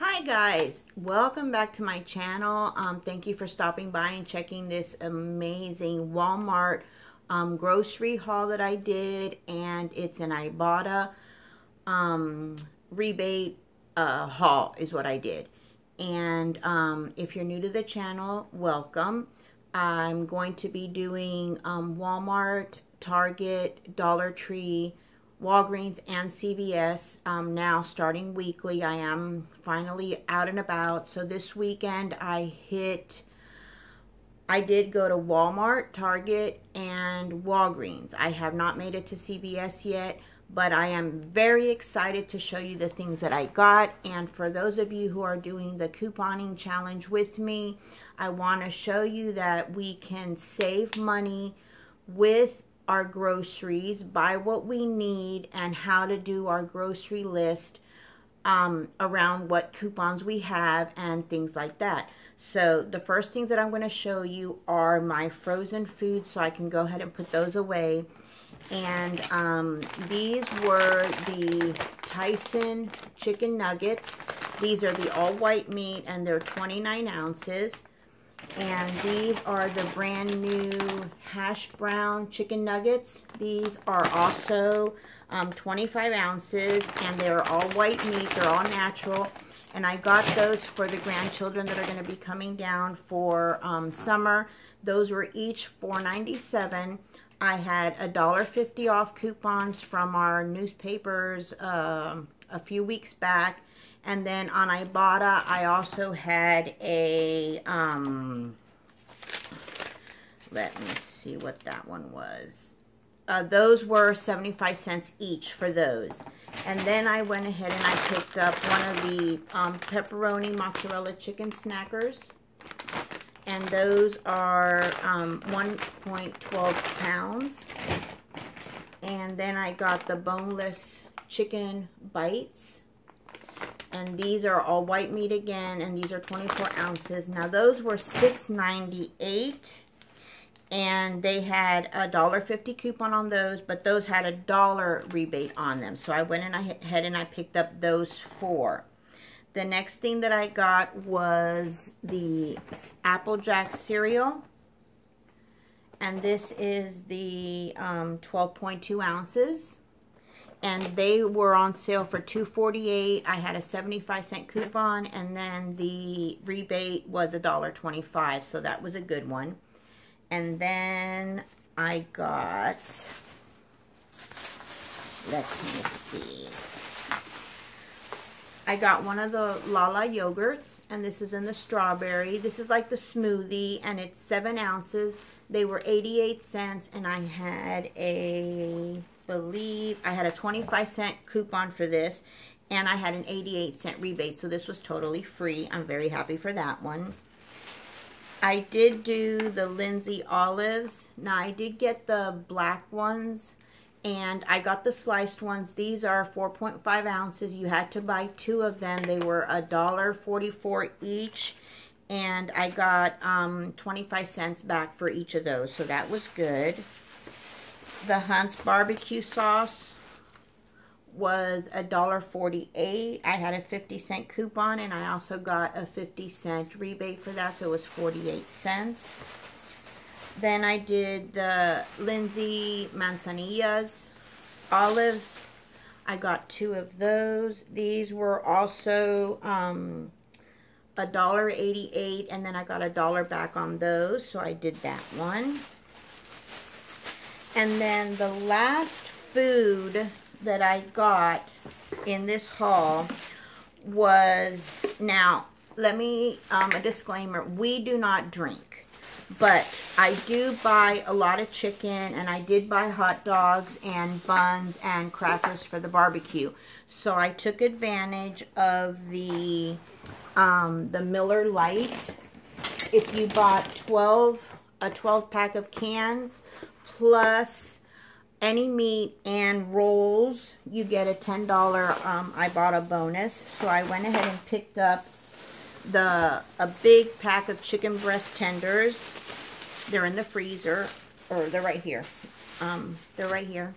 Hi guys, welcome back to my channel. Um, thank you for stopping by and checking this amazing Walmart um, grocery haul that I did and it's an Ibotta um, rebate uh, haul is what I did. And um, if you're new to the channel, welcome. I'm going to be doing um, Walmart, Target, Dollar Tree, Walgreens and CVS um, now starting weekly. I am finally out and about. So this weekend I hit, I did go to Walmart, Target, and Walgreens. I have not made it to CVS yet, but I am very excited to show you the things that I got. And for those of you who are doing the couponing challenge with me, I want to show you that we can save money with our groceries, buy what we need, and how to do our grocery list um, around what coupons we have and things like that. So the first things that I'm going to show you are my frozen foods, so I can go ahead and put those away. And um, these were the Tyson chicken nuggets. These are the all white meat and they're 29 ounces. And these are the brand new hash brown chicken nuggets. These are also um, 25 ounces and they're all white meat. They're all natural. And I got those for the grandchildren that are going to be coming down for um, summer. Those were each $4.97. I had a $1.50 off coupons from our newspapers um, a few weeks back. And then on Ibotta, I also had a, um, let me see what that one was. Uh, those were 75 cents each for those. And then I went ahead and I picked up one of the um, pepperoni mozzarella chicken snackers. And those are um, 1.12 pounds. And then I got the boneless chicken bites and these are all white meat again and these are 24 ounces. Now those were 6.98 and they had a dollar fifty coupon on those but those had a dollar rebate on them. So I went and I ahead and I picked up those four. The next thing that I got was the Applejack cereal. And this is the 12.2 um, ounces and they were on sale for 248 I had a 75 cent coupon and then the rebate was a dollar 25 so that was a good one. And then I got let me see. I got one of the Lala yogurts and this is in the strawberry. This is like the smoothie and it's seven ounces. They were 88 cents and I had a believe I had a 25 cent coupon for this and I had an 88 cent rebate. So this was totally free. I'm very happy for that one. I did do the Lindsay olives. Now I did get the black ones and I got the sliced ones. These are 4.5 ounces. You had to buy two of them. They were a dollar 44 each and I got um, 25 cents back for each of those. So that was good the Hunt's barbecue sauce was a dollar forty-eight. I had a 50 cent coupon and I also got a 50 cent rebate for that, so it was 48 cents. Then I did the Lindsay Manzanillas olives. I got two of those. These were also um, a dollar eighty-eight, and then I got a dollar back on those, so I did that one. And then the last food that I got in this haul was, now, let me, um, a disclaimer, we do not drink. But I do buy a lot of chicken, and I did buy hot dogs and buns and crackers for the barbecue. So I took advantage of the, um, the Miller Lite. If you bought 12, a 12 pack of cans plus any meat and rolls, you get a $10 um, a bonus. So I went ahead and picked up the a big pack of chicken breast tenders. They're in the freezer, or they're right here. Um, they're right here.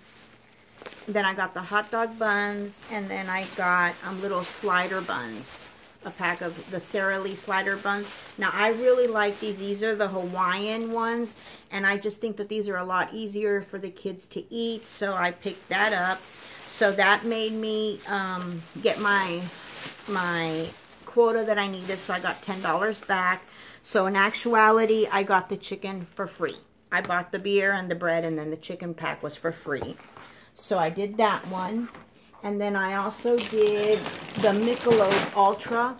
Then I got the hot dog buns, and then I got um, little slider buns. A pack of the Sara Lee slider buns. Now, I really like these. These are the Hawaiian ones, and I just think that these are a lot easier for the kids to eat, so I picked that up. So that made me um, get my, my quota that I needed, so I got $10 back. So in actuality, I got the chicken for free. I bought the beer and the bread, and then the chicken pack was for free. So I did that one. And then I also did the Michelob Ultra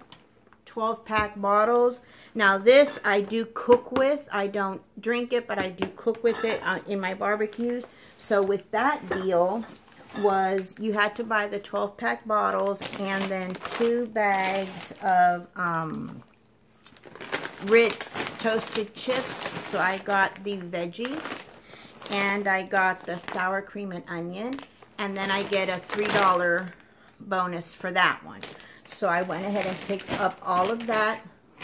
12 pack bottles. Now this I do cook with. I don't drink it, but I do cook with it uh, in my barbecues. So with that deal was you had to buy the 12 pack bottles and then two bags of um, Ritz toasted chips. So I got the veggie and I got the sour cream and onion and then I get a $3 bonus for that one. So I went ahead and picked up all of that,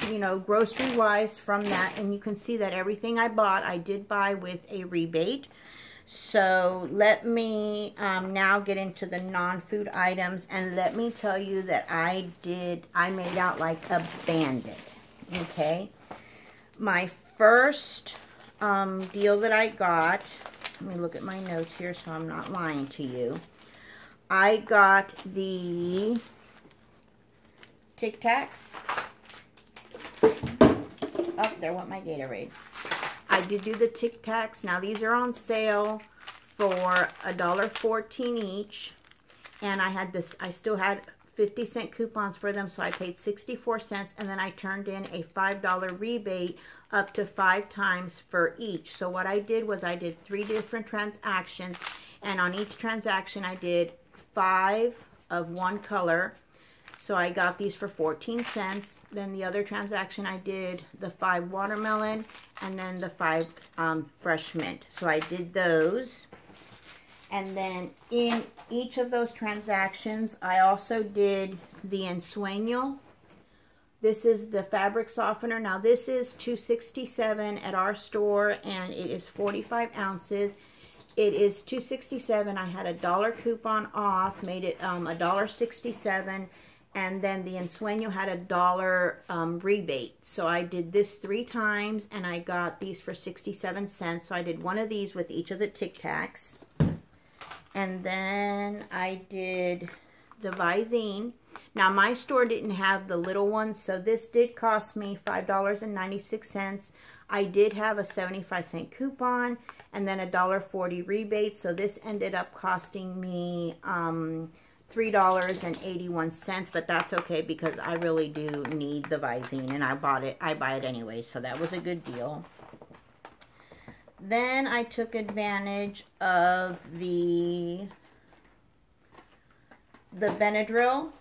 you know, grocery-wise from that. And you can see that everything I bought, I did buy with a rebate. So let me um, now get into the non-food items. And let me tell you that I did, I made out like a bandit, okay? My first um, deal that I got let me look at my notes here so I'm not lying to you. I got the Tic Tacs. Oh, there went my Gatorade. I did do the Tic Tacs. Now these are on sale for a dollar fourteen each. And I had this, I still had 50 cent coupons for them, so I paid 64 cents, and then I turned in a $5 rebate up to five times for each. So what I did was I did three different transactions and on each transaction I did five of one color. So I got these for 14 cents. Then the other transaction I did the five watermelon and then the five um, fresh mint. So I did those. And then in each of those transactions, I also did the ensueño this is the fabric softener. Now this is 267 at our store and it is 45 ounces. It is 267. I had a dollar coupon off, made it um, a dollar 67 and then the ensueño had a dollar um, rebate. So I did this three times and I got these for 67 cents. So I did one of these with each of the Tic Tacs. And then I did the Visine. Now, my store didn't have the little ones, so this did cost me $5.96. I did have a 75 cent coupon and then a $1.40 rebate, so this ended up costing me um, $3.81, but that's okay because I really do need the Visine and I bought it, I buy it anyway, so that was a good deal. Then I took advantage of the the Benadryl.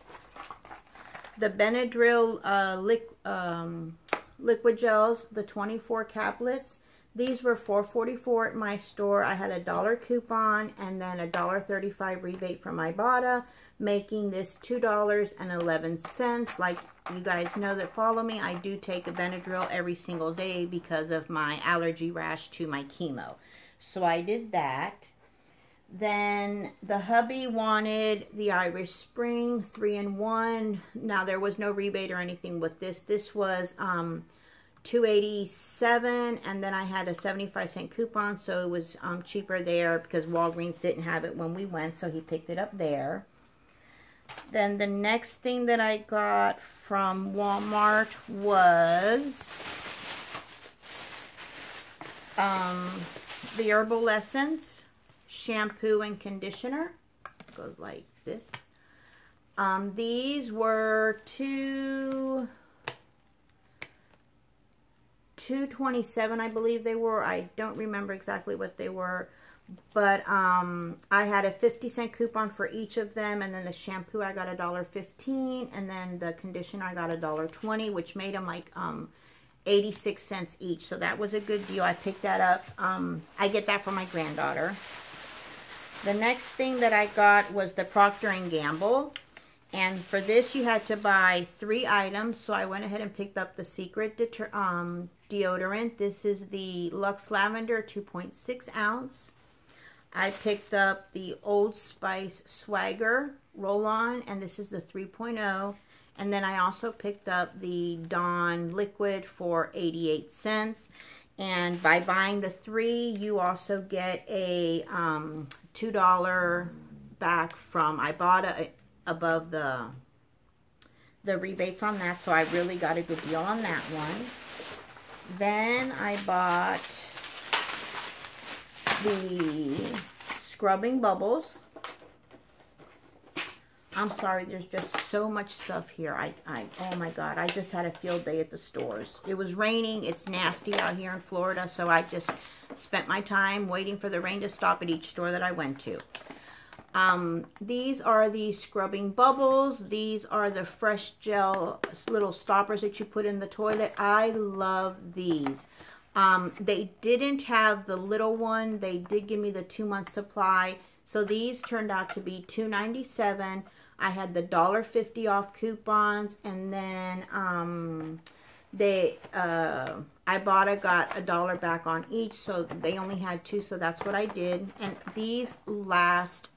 The Benadryl uh, liq um, liquid gels, the 24 caplets. These were 4.44 at my store. I had a dollar coupon and then a dollar 35 rebate from Ibotta, making this $2.11. Like you guys know that follow me, I do take a Benadryl every single day because of my allergy rash to my chemo. So I did that. Then the hubby wanted the Irish Spring 3-in-1. Now, there was no rebate or anything with this. This was um, 287 and then I had a 75 cent coupon, so it was um, cheaper there because Walgreens didn't have it when we went, so he picked it up there. Then the next thing that I got from Walmart was um, the Herbal Essence shampoo and conditioner. Goes like this. Um, these were two, 227 I believe they were. I don't remember exactly what they were. But um, I had a 50 cent coupon for each of them. And then the shampoo I got a dollar fifteen, And then the conditioner I got a dollar twenty, which made them like um, 86 cents each. So that was a good deal. I picked that up. Um, I get that for my granddaughter. The next thing that I got was the Procter & Gamble. And for this, you had to buy three items. So I went ahead and picked up the Secret um, deodorant. This is the Luxe Lavender 2.6 ounce. I picked up the Old Spice Swagger roll-on, and this is the 3.0. And then I also picked up the Dawn liquid for 88 cents. And by buying the three, you also get a um, $2 back from I Ibotta above the the rebates on that. So I really got a good deal on that one. Then I bought the scrubbing bubbles. I'm sorry, there's just so much stuff here. I, I, oh my God, I just had a field day at the stores. It was raining. It's nasty out here in Florida, so I just spent my time waiting for the rain to stop at each store that I went to. Um, these are the scrubbing bubbles. These are the fresh gel little stoppers that you put in the toilet. I love these. Um, they didn't have the little one. They did give me the two-month supply. So these turned out to be $2.97. I had the $1.50 off coupons, and then um, they uh, Ibotta got a dollar back on each, so they only had two, so that's what I did. And these last,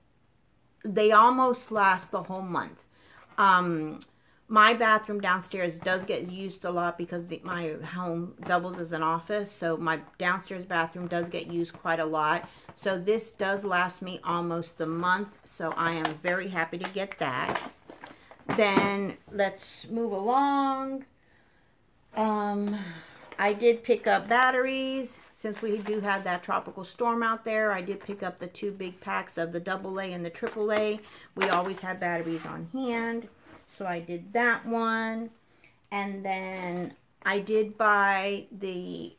they almost last the whole month. Um, my bathroom downstairs does get used a lot because the, my home doubles as an office. So my downstairs bathroom does get used quite a lot. So this does last me almost a month. So I am very happy to get that. Then let's move along. Um, I did pick up batteries. Since we do have that tropical storm out there, I did pick up the two big packs of the AA and the AAA. We always have batteries on hand. So I did that one. And then I did buy the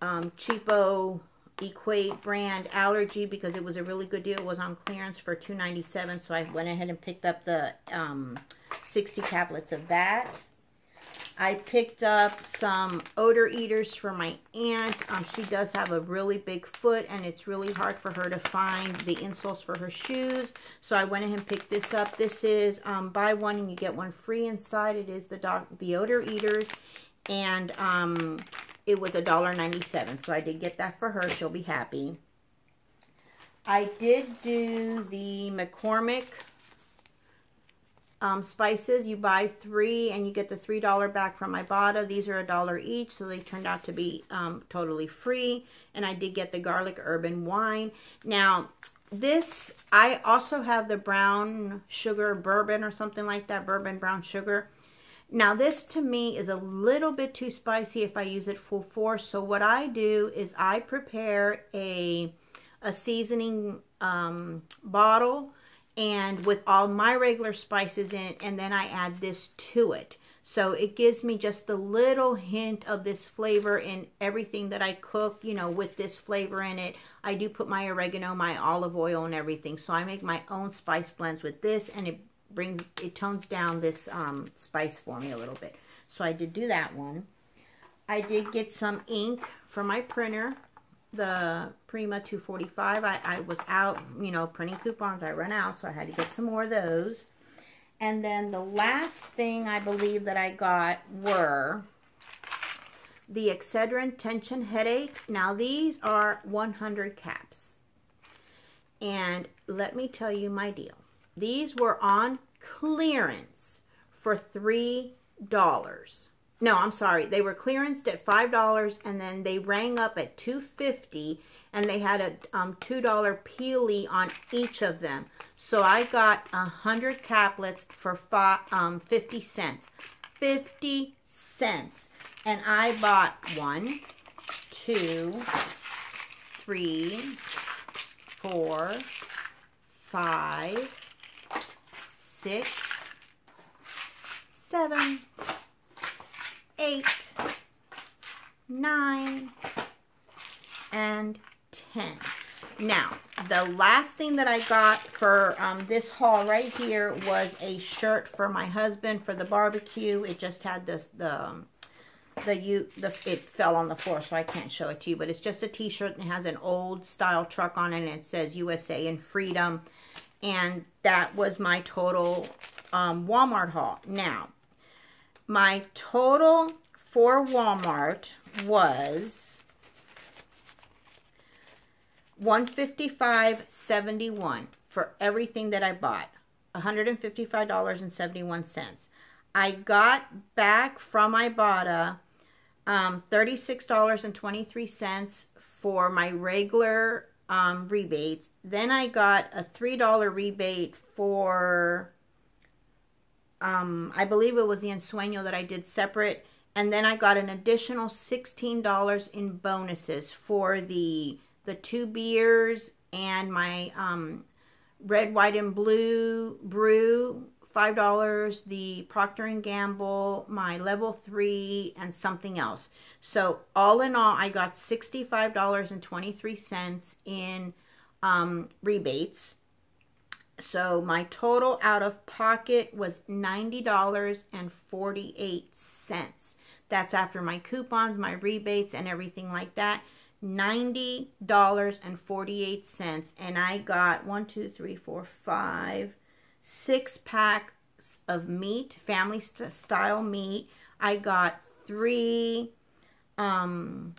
um, cheapo Equate brand allergy because it was a really good deal. It was on clearance for $2.97. So I went ahead and picked up the um, 60 tablets of that. I picked up some odor eaters for my aunt. Um, she does have a really big foot and it's really hard for her to find the insoles for her shoes. So I went ahead and picked this up. This is um, buy one and you get one free inside. It is the, doc the odor eaters and um, it was $1.97. So I did get that for her. She'll be happy. I did do the McCormick um, spices. You buy three and you get the $3 back from Ibotta. These are a dollar each, so they turned out to be um, totally free. And I did get the garlic urban wine. Now, this, I also have the brown sugar bourbon or something like that, bourbon brown sugar. Now, this to me is a little bit too spicy if I use it full force. So what I do is I prepare a, a seasoning um, bottle and with all my regular spices in it and then I add this to it. So it gives me just the little hint of this flavor in everything that I cook, you know, with this flavor in it. I do put my oregano, my olive oil and everything. So I make my own spice blends with this and it brings, it tones down this um, spice for me a little bit. So I did do that one. I did get some ink for my printer the Prima 245. I, I was out, you know, printing coupons. I ran out, so I had to get some more of those. And then the last thing I believe that I got were the Excedrin Tension Headache. Now, these are 100 caps. And let me tell you my deal. These were on clearance for $3. No, I'm sorry. They were clearanced at $5 and then they rang up at $2.50 and they had a um, $2 peely on each of them. So I got 100 caplets for five, um, 50 cents. 50 cents. And I bought one, two, three, four, five, six, seven, eight, nine, and 10. Now, the last thing that I got for um, this haul right here was a shirt for my husband for the barbecue. It just had this, the, um, the, the, it fell on the floor, so I can't show it to you, but it's just a t-shirt and it has an old style truck on it and it says USA and Freedom. And that was my total um, Walmart haul. Now, my total for Walmart was 155.71 for everything that I bought. $155.71. I got back from Ibotta um, $36.23 for my regular um, rebates. Then I got a $3 rebate for, um, I believe it was the Ensueño that I did separate. And then I got an additional $16 in bonuses for the the two beers and my um, red, white, and blue brew five dollars the procter gamble my level three and something else so all in all i got 65 dollars and 23 cents in um, rebates so my total out of pocket was $90.48 that's after my coupons my rebates and everything like that. $90.48 and i got one two three four five six packs of meat, family style meat. I got three um,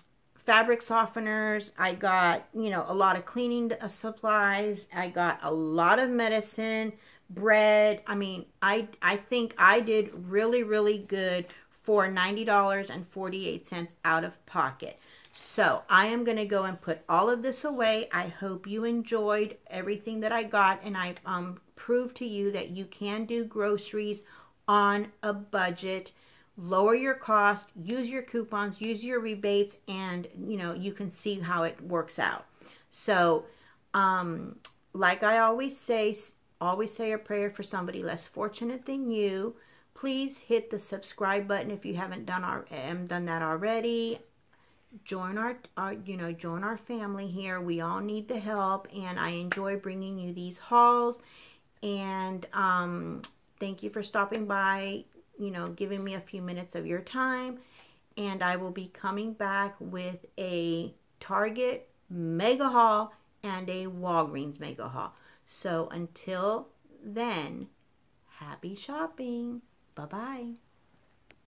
fabric softeners. I got, you know, a lot of cleaning uh, supplies. I got a lot of medicine, bread. I mean, I, I think I did really, really good for $90.48 out of pocket. So I am going to go and put all of this away. I hope you enjoyed everything that I got and I um, proved to you that you can do groceries on a budget. Lower your cost, use your coupons, use your rebates, and you know you can see how it works out. So, um, like I always say, always say a prayer for somebody less fortunate than you. Please hit the subscribe button if you haven't done our done that already join our, our you know join our family here we all need the help and i enjoy bringing you these hauls and um, thank you for stopping by you know giving me a few minutes of your time and i will be coming back with a target mega haul and a walgreens mega haul. So until then happy shopping. Bye bye